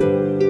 Música